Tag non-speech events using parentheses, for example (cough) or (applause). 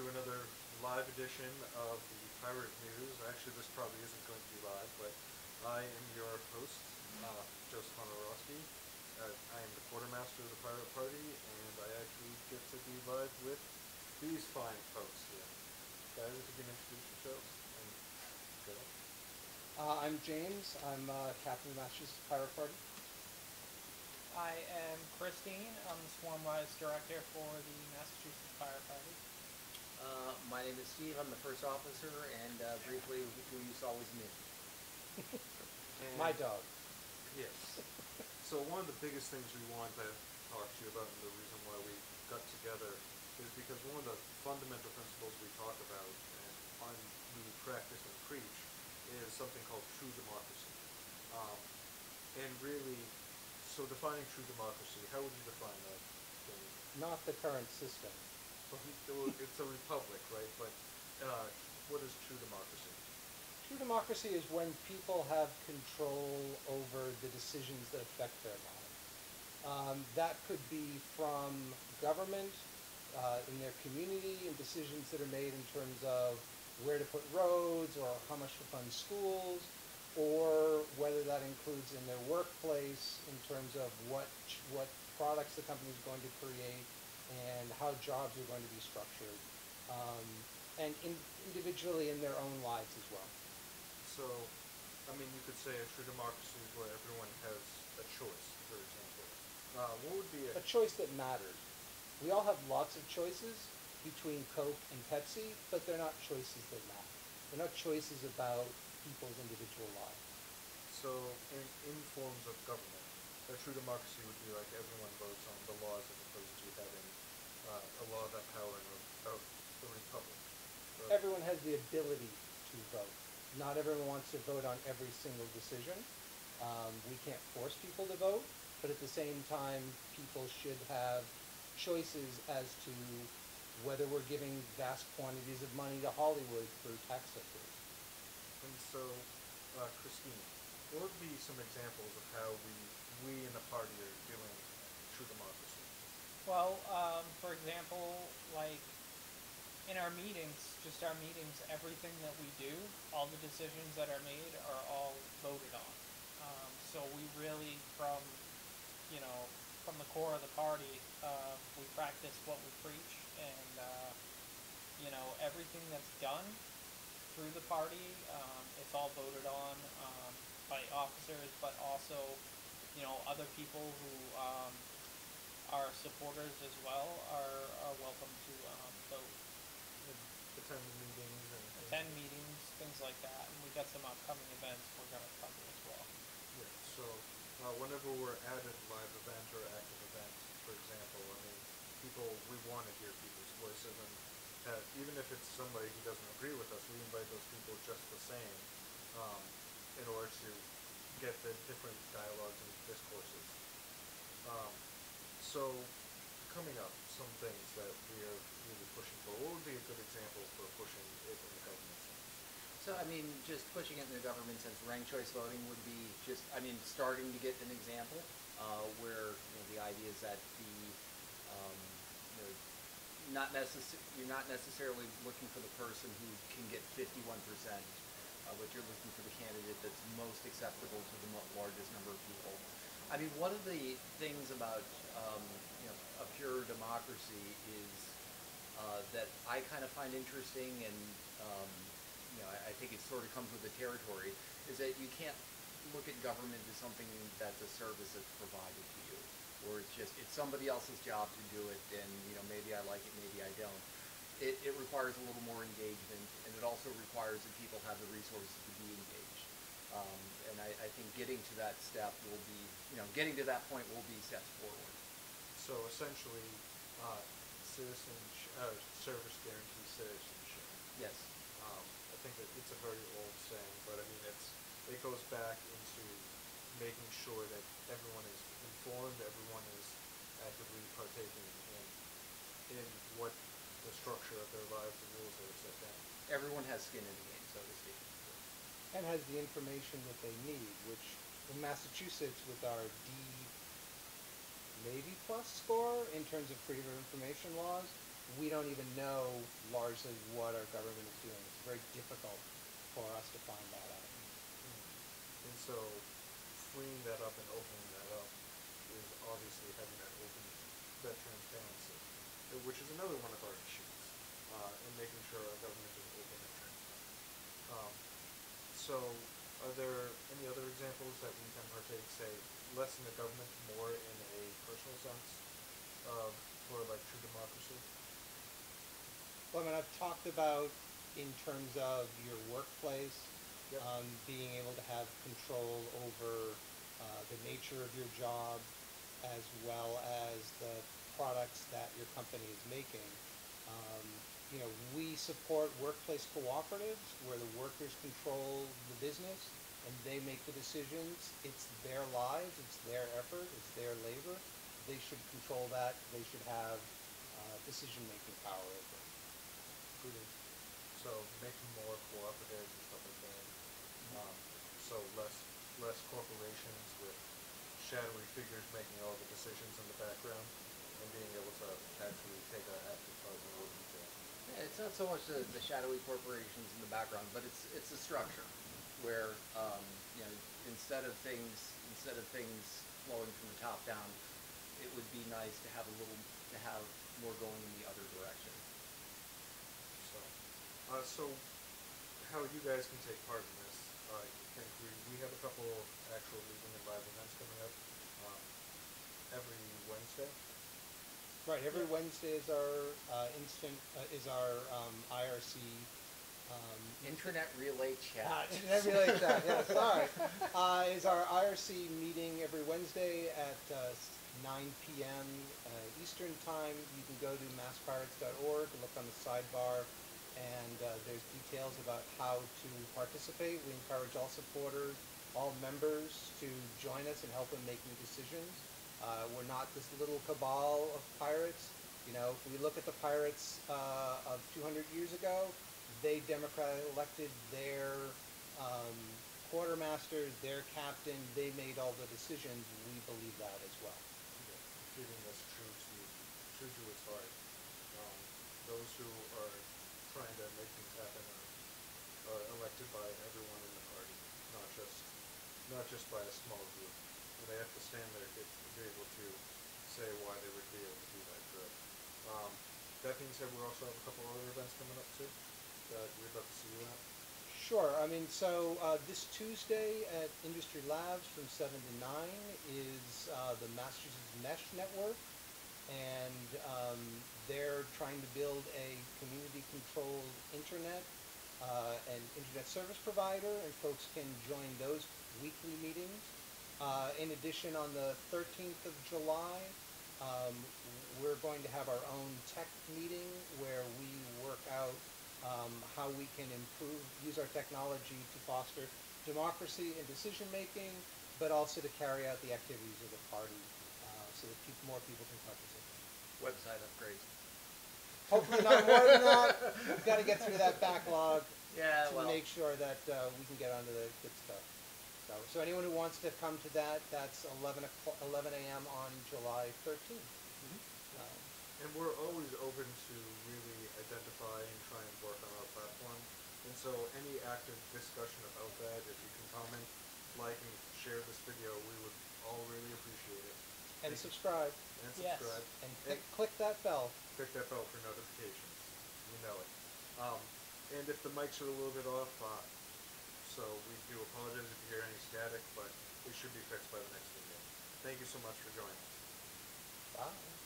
to another live edition of the Pirate News. Actually, this probably isn't going to be live, but I am your host, uh, Joseph Honorowski. Uh, I am the quartermaster of the Pirate Party, and I actually get to be live with these fine folks here. Guys, if you can introduce yourselves and go. Uh, I'm James. I'm uh, captain of the Massachusetts Pirate Party. I am Christine. I'm the Swarmwise Director for the Massachusetts Pirate Party. Uh, my name is Steve. I'm the first officer, and uh, briefly, who you saw was me. And- (laughs) My dog. Yes. So one of the biggest things we want to talk to you about and the reason why we got together is because one of the fundamental principles we talk about and on we practice and preach is something called true democracy. Um, and really, so defining true democracy, how would you define that? Not the current system. It's a republic, right? But uh, what is true democracy? True democracy is when people have control over the decisions that affect their lives. Um, that could be from government uh, in their community and decisions that are made in terms of where to put roads or how much to fund schools, or whether that includes in their workplace in terms of what what products the company is going to create and how jobs are going to be structured, um, and in, individually in their own lives as well. So, I mean, you could say a true democracy is where everyone has a choice, for example. Uh, what would be a, a choice that matters. We all have lots of choices between Coke and Pepsi, but they're not choices that matter. They're not choices about people's individual lives. so in, in forms of government, a true democracy would be like everyone votes on the laws as opposed to having uh, a law that power in a, a, a republic. Right? Everyone has the ability to vote. Not everyone wants to vote on every single decision. Um, we can't force people to vote, but at the same time, people should have choices as to whether we're giving vast quantities of money to Hollywood for tax subsidies. And so, uh, Christine, what would be some examples of how we, we in the party are doing true democracy? Well, um, for example, like in our meetings, just our meetings, everything that we do, all the decisions that are made are all voted on. Um, so we really, from you know, from the core of the party, uh, we practice what we preach, and uh, you know, everything that's done through the party, um, it's all voted on um, by officers, but also, you know, other people who are supporters as well are, are welcome to um, vote, attend meetings and things attend like- meetings, things like that, and we got some upcoming events we're gonna cover as well. Yeah, so uh, whenever we're at a live event or active event, for example, I mean, people, we want to hear people's voices, and uh, even if it's somebody who doesn't agree with us, we invite those people just the same um, in order to get the different dialogues and discourses. Um, so, coming up, some things that we are really pushing for. What would be a good example for pushing it in the government sense? So, I mean, just pushing it in the government sense, ranked choice voting would be just, I mean, starting to get an example uh, where you know, the idea is that the, um, you know, not necess- you're not necessarily looking for the person who can get 51%, uh, but you're looking for the candidate that's most acceptable to the largest number of people. I mean, one of the things about um, you know, a pure democracy is uh, that I kind of find interesting, and um, you know, I, I think it sort of comes with the territory, is that you can't look at government as something that's a service that's provided to you, or it's just it's somebody else's job to do it, and you know maybe I like it, maybe I don't. It, it requires a little more engagement, and it also requires that people have the resources to be engaged. Um, and I, I think getting to that step will be, you know, getting to that point will be steps forward. So essentially, uh, citizen uh, service guarantees citizenship. Yes. Um, I think that it's a very old saying, but I mean it's it goes back into making sure that everyone is informed, everyone is actively partaking in in what the structure of their lives the rules that are set down. Everyone has skin in the game, so to speak. And has the information that they need, which in Massachusetts with our D maybe plus score in terms of freedom of information laws we don't even know largely what our government is doing. It's very difficult for us to find that out. And so freeing that up and opening that up is obviously having that open, that transparency, which is another one of our issues, uh, in making sure our government is open and transparent. Um, so are there any other examples that we can partake, say, less in the government, more in a personal sense of sort of like true democracy? Well, I mean, I've talked about in terms of your workplace, Yep. um, being able to have control over uh, the nature of your job as well as the products that your company is making. Um, you know, we support workplace cooperatives where the workers control the business and they make the decisions. It's their lives, it's their effort, it's their labor. They should control that. They should have uh, decision-making power over it. Good. So making more cooperatives and stuff like that. Um, so less, less corporations with shadowy figures making all the decisions in the background and being able to actually take an active part in what we do. Yeah, it's not so much the, the shadowy corporations in the background, but it's it's a structure where um, you know instead of things instead of things flowing from the top down, it would be nice to have a little to have more going in the other direction. So, uh, so how you guys can take part in this, uh, you think we, we have a couple actual leading and live events coming up, um, every Wednesday. Right, every Wednesday is our uh, instant, uh, is our um, IRC. um, Intranet relay chat. Ah, Internet Relay Chat, yeah, sorry. Uh, is our IRC meeting every Wednesday at uh, 9 p.m. Uh, Eastern Time. You can go to masspirates.org, and look on the sidebar, and uh, there's details about how to participate. We encourage all supporters, all members to join us and help in helping making decisions. Uh, we're not this little cabal of pirates. You know, if we look at the pirates uh, of 200 years ago, they democratically elected their um, quartermaster, their captain. They made all the decisions. We believe that as well. keeping this true to true to its heart. Um, those who are trying to make things happen are, are elected by everyone in the party, not just not just by a small group. And they have to stand there to be able to say why they would be able to do that good. Um, that being said, we also have a couple other events coming up too that we'd love to see you at. Sure. I mean, so uh, this Tuesday at Industry Labs from 7 to 9 is uh, the Massachusetts Mesh Network. And um, they're trying to build a community-controlled internet, uh, an internet service provider, and folks can join those weekly meetings. Uh, in addition, on the 13th of July, um, we're going to have our own tech meeting where we work out um, how we can improve, use our technology to foster democracy and decision making, but also to carry out the activities of the party uh, so that more people can participate. Website upgrades. Hopefully not more than that. We've got to get through that backlog Yeah, to well, make sure that uh, we can get onto the good stuff. So, so anyone who wants to come to that, that's 11, 11 a.m. on July 13th. Um, And we're always open to really identify and try and work on our platform. And so any active discussion about that, if you can comment, like and share this video, we would all really appreciate it. and Thank you. subscribe. And Yes. subscribe. And click, click that bell. Click that bell for notifications. You know it. Um, and if the mics are a little bit off, uh, so we do apologize if you hear any static, but it should be fixed by the next video. Thank you so much for joining us. Bye.